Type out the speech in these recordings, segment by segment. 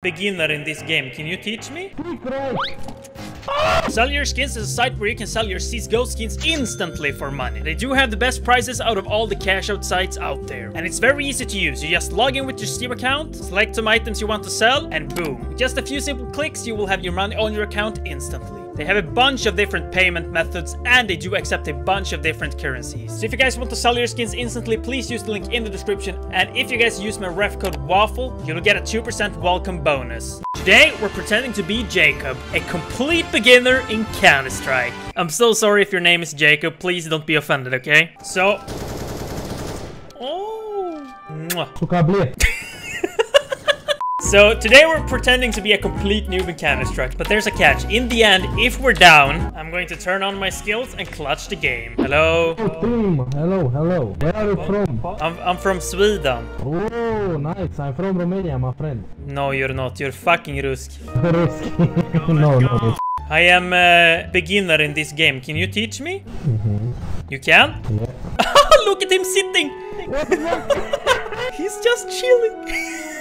beginner in this game. Can you teach me? Sell Your Skins is a site where you can sell your CSGO skins instantly for money. They do have the best prices out of all the cash out sites out there. And it's very easy to use. You just log in with your Steam account, select some items you want to sell, and boom. With just a few simple clicks, you will have your money on your account instantly. They have a bunch of different payment methods and they do accept a bunch of different currencies. So if you guys want to sell your skins instantly, please use the link in the description. And if you guys use my ref code WAFFLE, you'll get a 2% welcome bonus. Today, we're pretending to be Jacob, a complete beginner in Counter-Strike. I'm so sorry if your name is Jacob, please don't be offended, okay? So... Oh... So today we're pretending to be a complete noob in Counter-Strike, but there's a catch. In the end, if we're down, I'm going to turn on my skills and clutch the game. Hello? Team. Hello, hello. Where are you from? I'm, I'm from Sweden. Oh, nice. I'm from Romania, my friend. No, you're not. You're fucking Rusk. Ruski. no, no. I am a beginner in this game. Can you teach me? Mm-hmm. You can? Yeah. Look at him sitting! He's just chilling.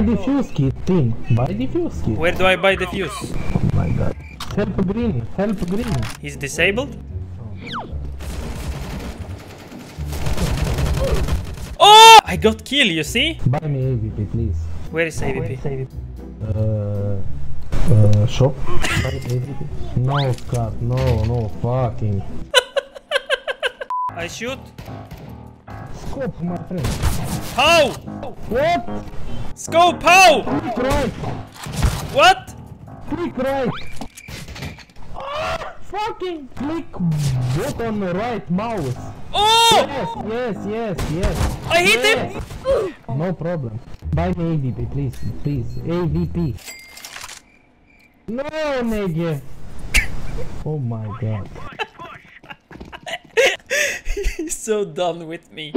Defuse kit, team. Buy defuse kit. Where do I buy the fuse? Oh my god. Help green. Help green. He's disabled? Oh! I got kill, you see? Buy me AVP, please. Where is AVP? Uh, uh, shop. Buy AVP. No, Scott. No, no. Fucking. I shoot. Scope, my friend. How? What? Scope, how? Click right. What? Click right. Ah, fucking click button right mouse. Oh! Yes, yes, yes, yes. I hit yes. him! No problem. Buy me AVP, please, please. AVP. No, nigga. Oh my god. He's so done with me.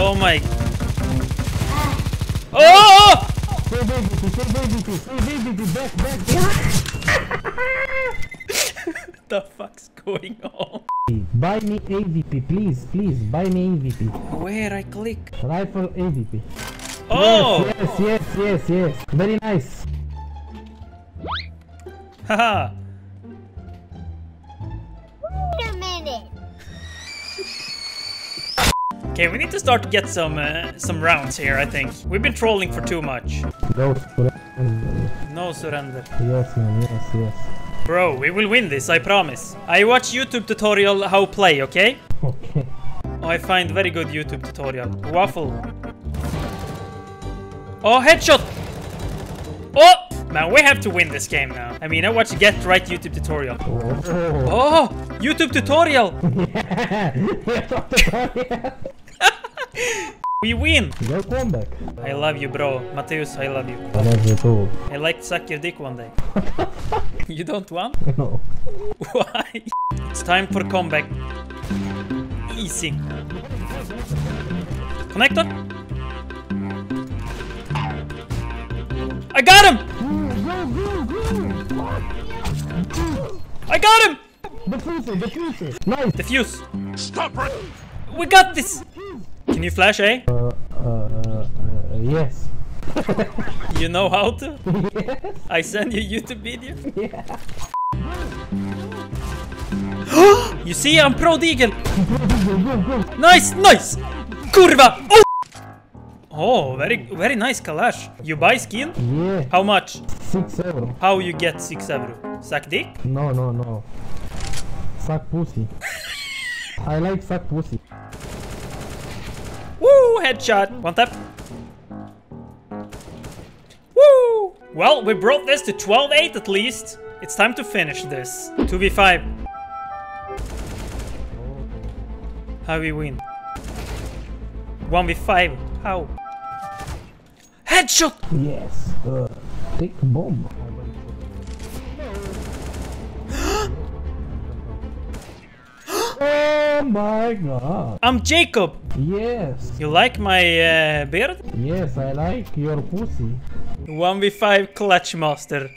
Oh my. Ah. Oh! Back, back. the fuck's going on? Buy me AVP, please, please. Buy me AVP. Where I click? Rifle AVP. Oh! Yes, yes, yes, yes. Very nice. Haha! Okay, we need to start to get some uh, some rounds here. I think we've been trolling for too much. Those No surrender, Yes, man, yes, yes. bro. We will win this. I promise. I watch YouTube tutorial how play. Okay? Okay. I find very good YouTube tutorial. Waffle. Oh, headshot! Oh! Man, we have to win this game now. I mean, I watch Get Right YouTube tutorial. Oh. Oh! YouTube tutorial! We win! Go comeback. I love you, bro. Mateus, I love you. I love you too. I like to suck your dick one day. you don't want? No. Why? It's time for comeback. Easy. Connector? I got him! I got him! Defuse it, defuse it. Nice. Defuse. Stop it! We got this! Can you flash, eh? Uh, uh, uh, yes. You know how to? yes. I send you YouTube video. Yeah. You see, I'm pro deagle. Nice, nice. Kurva. Oh! Oh, very, very nice Kalash. You buy skin? Yeah. How much? Six euro. How you get 6 euro? Suck dick? No, no, no. Suck pussy. I like suck pussy. Headshot. One tap. Woo! Well, we brought this to 12-8 at least. It's time to finish this. 2v5. How we win? 1v5. How? Headshot! Yes. Uh, take bomb. Oh my god. I'm Jacob. Yes. You like my uh, beard? Yes, I like your pussy. 1v5 clutch master.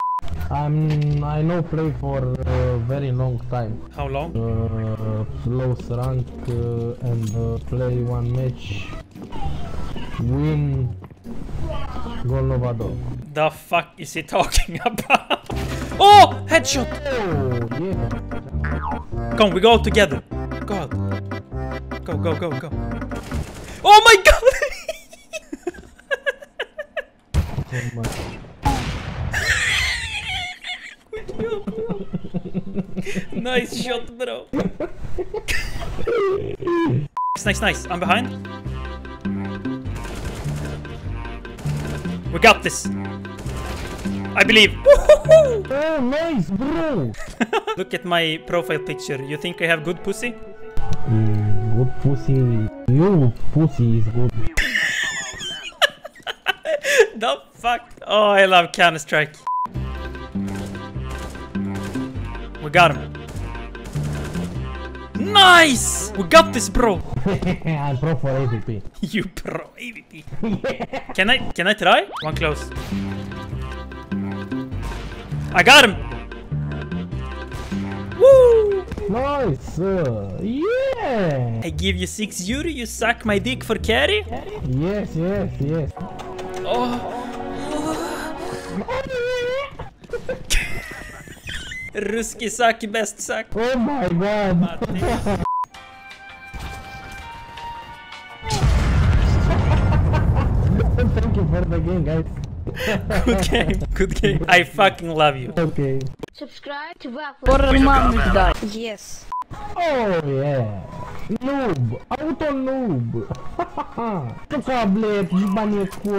I'm I know play for a very long time. How long? Uh, lowest rank uh, and uh, play one match, win, goal Novado. The fuck is he talking about? oh! Headshot! Oh yeah. Come, we go together. Go, go, go, go. Oh my god! Oh my. nice shot, bro. nice, nice, nice. I'm behind. We got this. I believe. Oh nice bro. Look at my profile picture. You think I have good pussy? Mm, good pussy. You pussy is good. the fuck? Oh, I love Counter Strike. We got him. Nice! We got this, bro. I'm pro for AVP. you pro AVP. Can I can I try? One close. I got him. Nice. Uh, yeah. I give you six euro. You suck my dick for carry. Yes, yes, yes. Oh. Ruski suck, best suck. Oh my god. Thank you for the game, guys. Good game, good game. I fucking love you. Okay. Subscribe to Waffle. Mom to die. Yes. Oh yeah. Noob. Auto noob. Что, блядь, ебанец кур.